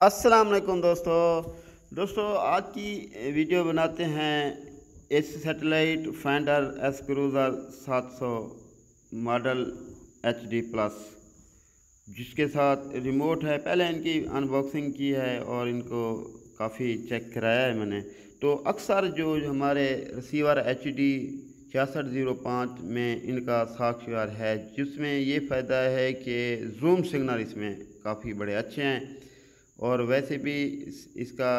अस्सलाम वालेकुम दोस्तों। दोस्तों, आज की वीडियो बनाते हैं S satellite finder S cruiser 700 model H D plus, जिसके साथ रिमोट है। पहले इनकी अनबॉक्सिंग की है और इनको काफ़ी चेक कराया है मैंने। तो अक्सर जो हमारे रिसीवर एच डी छियासठ ज़ीरो पाँच में इनका साक्षार है, जिसमें ये फ़ायदा है कि जूम सिग्नल इसमें काफ़ी बड़े अच्छे हैं। और वैसे भी इस, इसका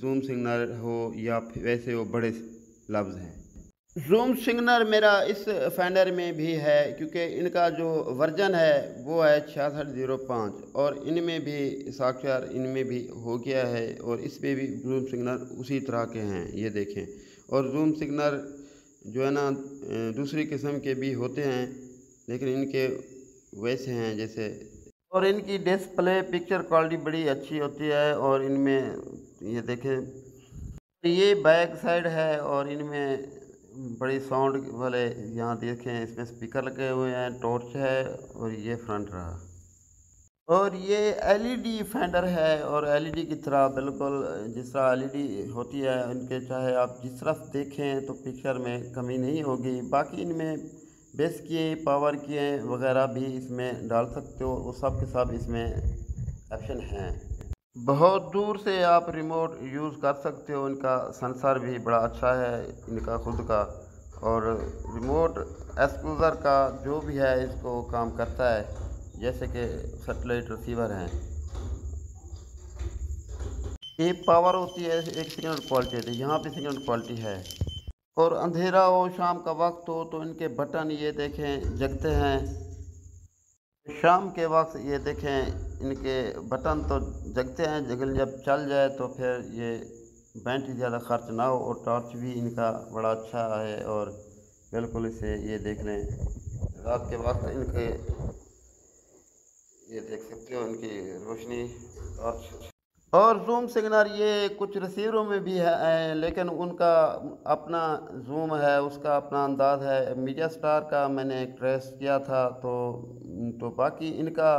जूम सिग्नल हो या वैसे वो बड़े लफ्ज़ हैं। जूम सिग्नल मेरा इस फैंडर में भी है क्योंकि इनका जो वर्जन है वो है छियासठ ज़ीरो पाँच और इनमें भी साक्षार इनमें भी हो गया है और इसमें भी जूम सिग्नल उसी तरह के हैं ये देखें। और जूम सिग्नल जो है ना दूसरी किस्म के भी होते हैं लेकिन इनके वैसे हैं जैसे और इनकी डिस्प्ले, पिक्चर क्वालिटी बड़ी अच्छी होती है और इनमें, ये देखें, ये बैक साइड है और इनमें बड़ी साउंड वाले यहाँ देखें, इसमें स्पीकर लगे हुए हैं, टॉर्च है और ये फ्रंट रहा। और ये एलईडी फेंडर है और एलईडी की तरह बिल्कुल जिस तरह एलईडी होती है, इनके चाहे आप जिस तरफ़ देखें तो पिक्चर में कमी नहीं होगी। बाकी इनमें बेस की पावर किए वगैरह भी इसमें डाल सकते हो, वो सब के सब इसमें ऑप्शन हैं। बहुत दूर से आप रिमोट यूज़ कर सकते हो, इनका सेंसर भी बड़ा अच्छा है, इनका खुद का। और रिमोट एक्सपोजर का जो भी है, इसको काम करता है, जैसे कि सेटेलाइट रिसीवर हैं। एक पावर होती है, एक सिग्नल क्वालिटी है यहाँ पे सिग्नल क्वालिटी है। और अंधेरा हो, शाम का वक्त हो तो इनके बटन ये देखें, जगते हैं। शाम के वक्त ये देखें, इनके बटन तो जगते हैं, जगल जब चल जाए तो फिर ये बैटरी ज़्यादा खर्च ना हो और टॉर्च भी इनका बड़ा अच्छा है और बिल्कुल इसे ये देख लें। रात के वक्त इनके, ये देख सकते हो, इनकी रोशनी टॉर्च और जूम सिग्नल ये कुछ रिसीवरों में भी है लेकिन उनका अपना जूम है, उसका अपना अंदाज है। मीडिया स्टार का मैंने ट्रेस किया था तो तो बाकी इनका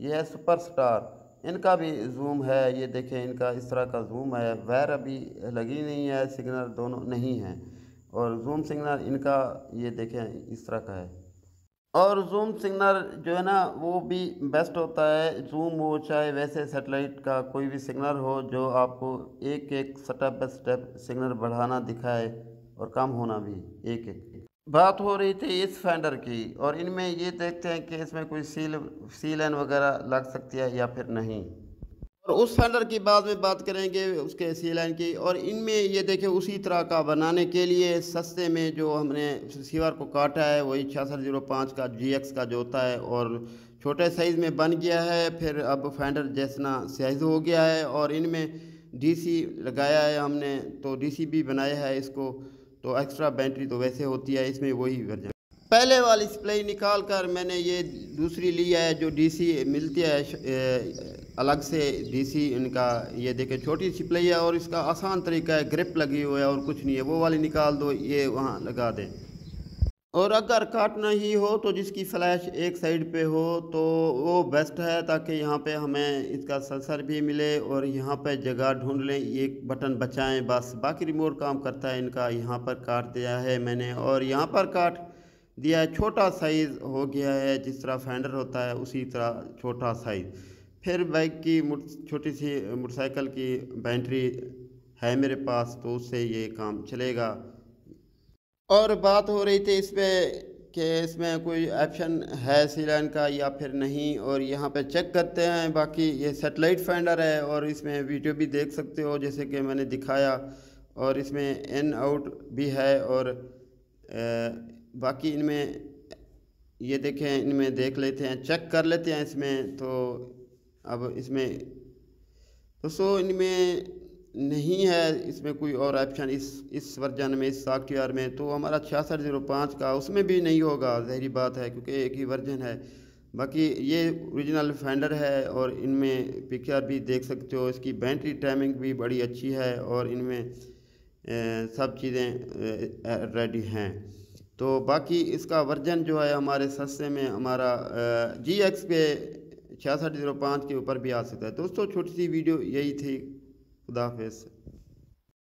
ये है सुपर स्टार इनका भी जूम है, ये देखें, इनका इस तरह का जूम है। वैर अभी लगी नहीं है सिग्नल दोनों नहीं हैं। और जूम सिग्नल इनका ये देखें, इस तरह का है। और जूम सिग्नल जो है ना, वो भी बेस्ट होता है। जूम हो, चाहे वैसे सेटेलाइट का कोई भी सिग्नल हो, जो आपको एक एक स्टेप बाई स्टेप सिग्नल बढ़ाना दिखाए और कम होना भी, एक एक। बात हो रही थी इस फेंडर की, और इनमें ये देखते हैं कि इसमें कोई सील सीलन वगैरह लग सकती है या फिर नहीं। और उस फेंडर की बाद में बात करेंगे उसके सी लाइन की, और इनमें ये देखें उसी तरह का बनाने के लिए सस्ते में जो हमने सीवर को काटा है, वही छियासठ ज़ीरो पाँच का जी एक्स का जो होता है और छोटे साइज़ में बन गया है। फिर अब फेंडर जैसा साइज़ हो गया है और इनमें डीसी लगाया है हमने तो डीसी भी बनाया है इसको तो एक्स्ट्रा बैटरी तो वैसे होती है, इसमें वही वर्जन पहले वाली स्प्ले निकाल कर मैंने ये दूसरी लिया है जो डीसी मिलती है अलग से डीसी इनका ये देखें, छोटी सी प्ले है और इसका आसान तरीका है ग्रिप लगी हुई है और कुछ नहीं है। वो वाली निकाल दो, ये वहाँ लगा दें। और अगर काटना ही हो तो जिसकी फ्लैश एक साइड पे हो तो वो बेस्ट है ताकि यहाँ पे हमें इसका सेंसर भी मिले और यहाँ पे जगह ढूंढ लें। एक बटन बचाएँ, बस। बाकी रिमोट काम करता है इनका। यहाँ पर काट दिया है मैंने और यहाँ पर काट दिया है। छोटा साइज़ हो गया है, जिस तरह फेंडर होता है, उसी तरह छोटा साइज़ फिर बाइक की छोटी सी मोटरसाइकिल की बैटरी है मेरे पास तो उससे ये काम चलेगा। और बात हो रही थी इसमें कि इसमें कोई ऑप्शन है सी लाइन का या फिर नहीं, और यहाँ पे चेक करते हैं, बाकी ये सेटेलाइट फाइंडर है, और इसमें वीडियो भी देख सकते हो, जैसे कि मैंने दिखाया, और इसमें इन आउट भी है, और बाकी इनमें, ये देखें, इनमें देख लेते हैं, चेक कर लेते हैं इसमें तो अब इसमें दोस्तों इनमें नहीं है इसमें कोई और ऑप्शन इस इस वर्जन में, इस सॉफ्टवेयर में तो हमारा छियासठ ज़ीरो पाँच का उसमें भी नहीं होगा, जहरी बात है, क्योंकि एक ही वर्जन है। बाकी ये ओरिजिनल फेंडर है और इनमें पिक्चर भी देख सकते हो, इसकी बैटरी टाइमिंग भी बड़ी अच्छी है और इनमें सब चीज़ें रेडी हैं। तो बाकी इसका वर्जन जो है हमारे सस्ते में हमारा जी एक्स पे छियासठ ज़ीरो पाँच के ऊपर भी आ सकता है। दोस्तों, छोटी सी वीडियो यही थी। खुदा